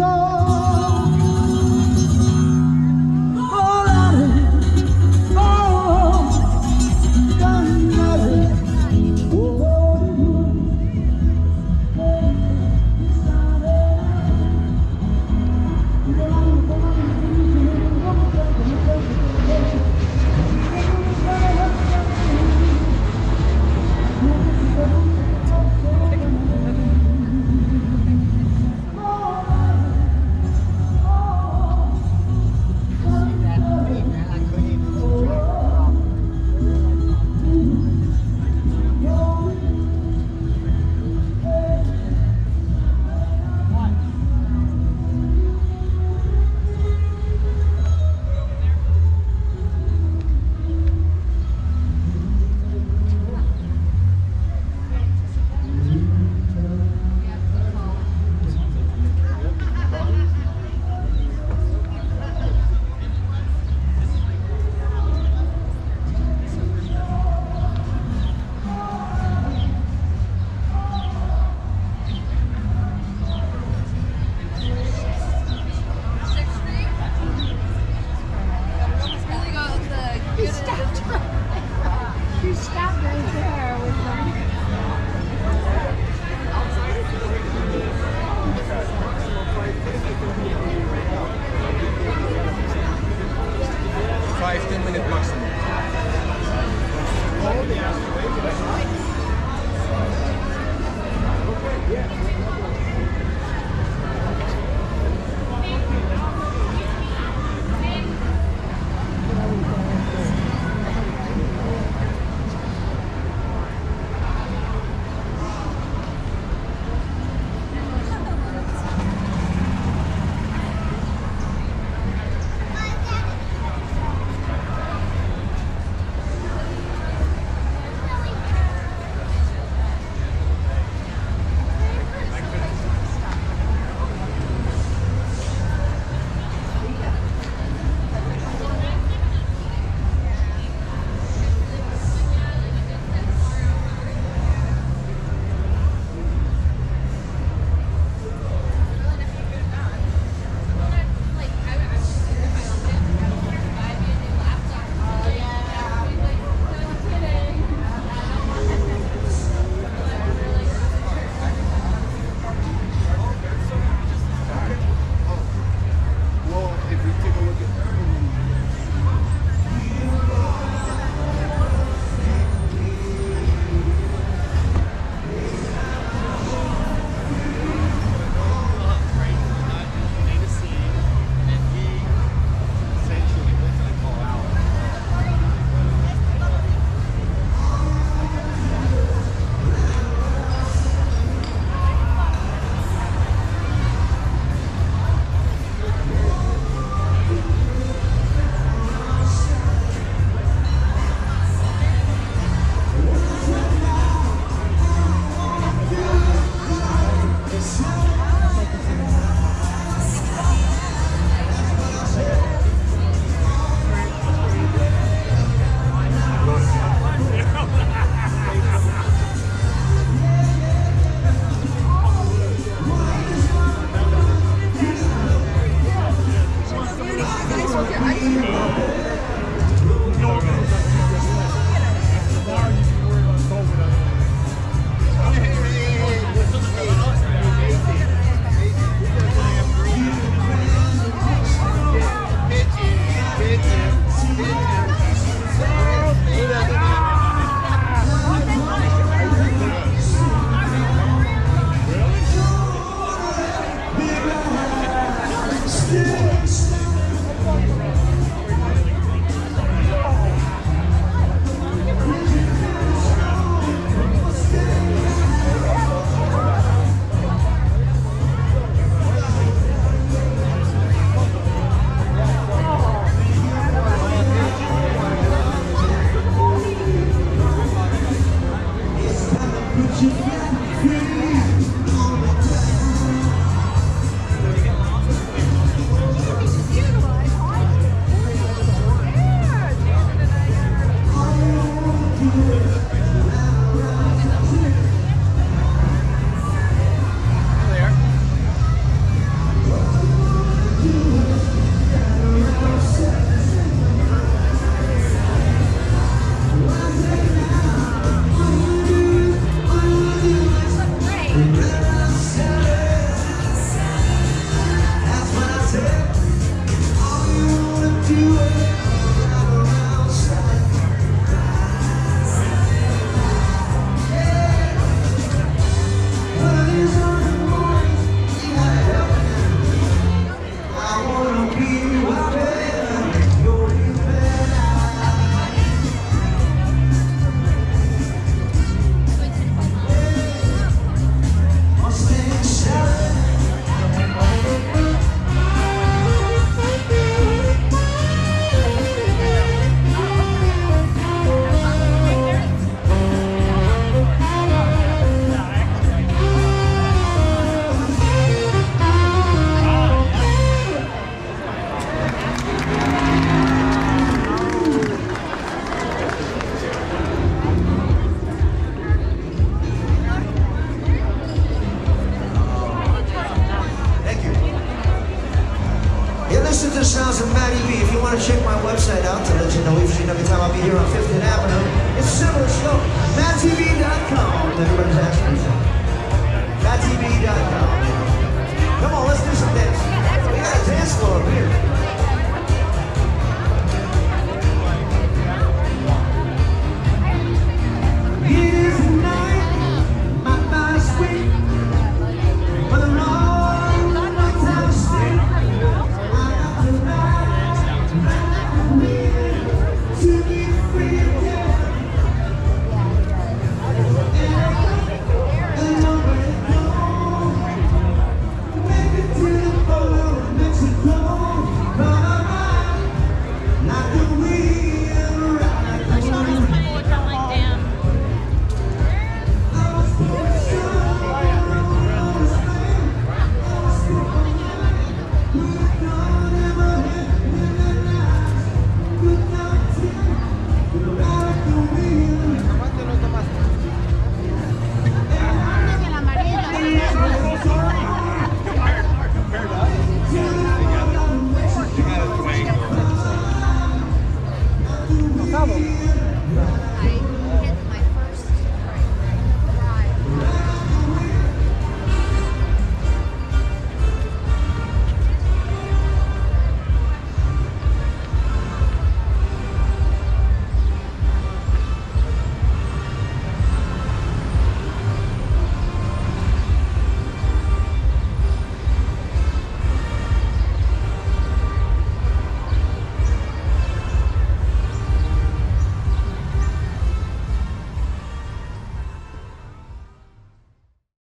Oh.